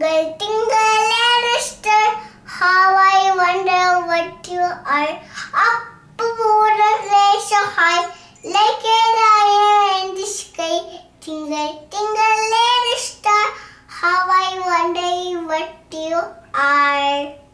Getting little star, how I wonder what you are. Up aboard a place so high, like a lion in the sky. Tingle, tingle, little star, how I wonder what you are.